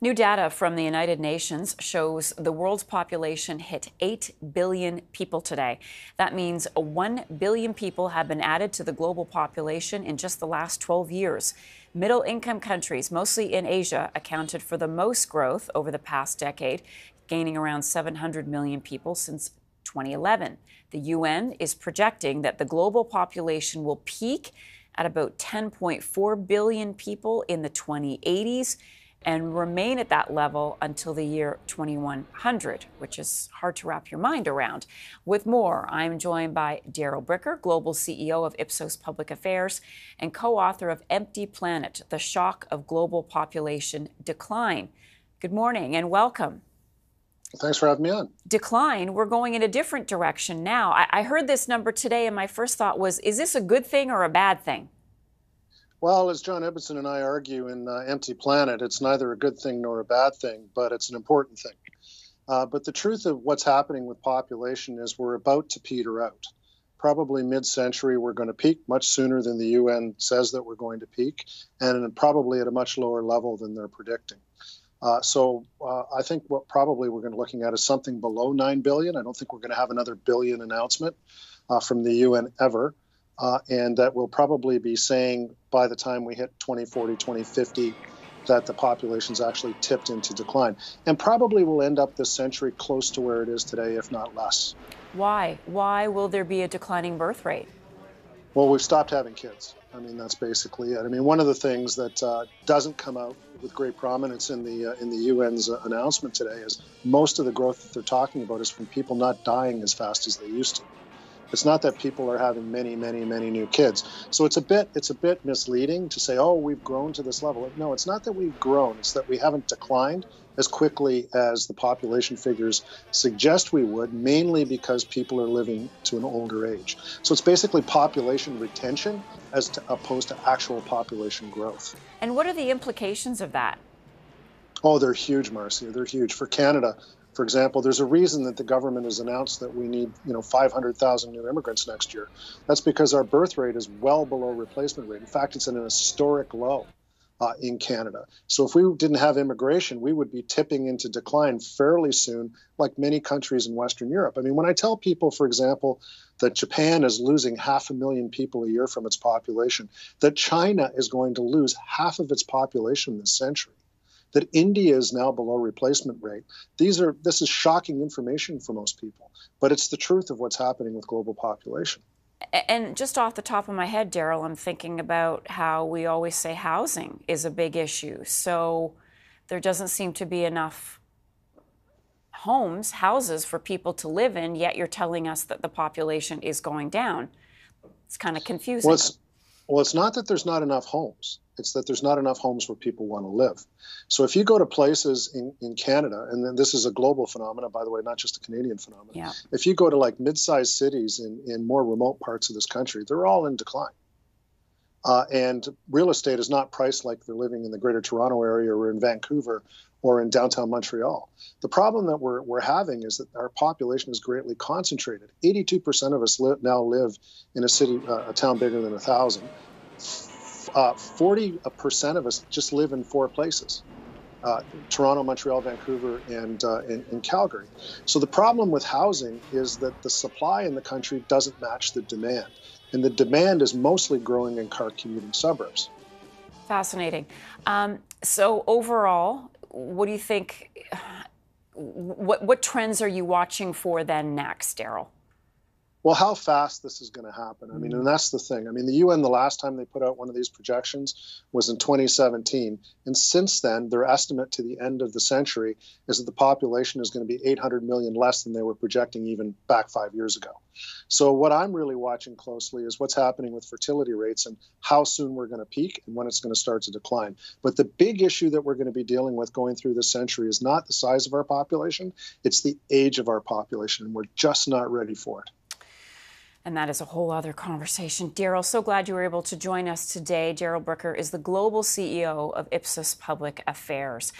New data from the United Nations shows the world's population hit 8 billion people today. That means 1 billion people have been added to the global population in just the last 12 years. Middle income countries, mostly in Asia, accounted for the most growth over the past decade, gaining around 700 million people since 2011. The UN is projecting that the global population will peak at about 10.4 billion people in the 2080s and remain at that level until the year 2100, which is hard to wrap your mind around. With more, I'm joined by Darrell Bricker, Global CEO of Ipsos Public Affairs and co author of Empty Planet The Shock of Global Population Decline. Good morning and welcome. Thanks for having me on. Decline, we're going in a different direction now. I, I heard this number today, and my first thought was is this a good thing or a bad thing? Well, as John Ibbitson and I argue in uh, Empty Planet, it's neither a good thing nor a bad thing, but it's an important thing. Uh, but the truth of what's happening with population is we're about to peter out. Probably mid century, we're going to peak much sooner than the UN says that we're going to peak, and probably at a much lower level than they're predicting. Uh, so uh, I think what probably we're going to looking at is something below 9 billion. I don't think we're going to have another billion announcement uh, from the UN ever uh, and that we'll probably be saying by the time we hit 2040, 2050, that the population's actually tipped into decline. And probably will end up this century close to where it is today, if not less. Why? Why will there be a declining birth rate? Well, we've stopped having kids. I mean, that's basically it. I mean, one of the things that uh, doesn't come out with great prominence in the uh, in the UN's uh, announcement today is most of the growth that they're talking about is from people not dying as fast as they used to. It's not that people are having many, many, many new kids. So it's a bit it's a bit misleading to say, oh, we've grown to this level. No, it's not that we've grown. It's that we haven't declined as quickly as the population figures suggest we would, mainly because people are living to an older age. So it's basically population retention as to, opposed to actual population growth. And what are the implications of that? Oh, they're huge, Marcia. They're huge. For Canada, for example, there's a reason that the government has announced that we need, you know, 500,000 new immigrants next year. That's because our birth rate is well below replacement rate. In fact, it's at an historic low uh, in Canada. So if we didn't have immigration, we would be tipping into decline fairly soon, like many countries in Western Europe. I mean, when I tell people, for example, that Japan is losing half a million people a year from its population, that China is going to lose half of its population this century that India is now below replacement rate. These are this is shocking information for most people, but it's the truth of what's happening with global population. And just off the top of my head, Darrell, I'm thinking about how we always say housing is a big issue. So there doesn't seem to be enough homes, houses for people to live in, yet you're telling us that the population is going down. It's kind of confusing. Well, it's, well, it's not that there's not enough homes. It's that there's not enough homes where people want to live. So if you go to places in, in Canada, and then this is a global phenomenon, by the way, not just a Canadian phenomenon. Yeah. If you go to like mid-sized cities in, in more remote parts of this country, they're all in decline. Uh, and real estate is not priced like they're living in the greater Toronto area or in Vancouver or in downtown Montreal. The problem that we're, we're having is that our population is greatly concentrated. 82% of us li- now live in a city, uh, a town bigger than a thousand uh, 40% of us just live in four places. Uh, Toronto, Montreal, Vancouver, and, uh, in Calgary. So the problem with housing is that the supply in the country doesn't match the demand, and the demand is mostly growing in car commuting suburbs. Fascinating. Um, so overall, what do you think? What what trends are you watching for then next, Darrell? Well, how fast this is going to happen. I mean, mm. and that's the thing. I mean, the UN, the last time they put out one of these projections was in 2017. And since then, their estimate to the end of the century is that the population is going to be 800 million less than they were projecting even back five years ago. So, what I'm really watching closely is what's happening with fertility rates and how soon we're going to peak and when it's going to start to decline. But the big issue that we're going to be dealing with going through this century is not the size of our population, it's the age of our population. And we're just not ready for it. And that is a whole other conversation. Darrell, so glad you were able to join us today. Darrell Bricker is the global CEO of Ipsos Public Affairs.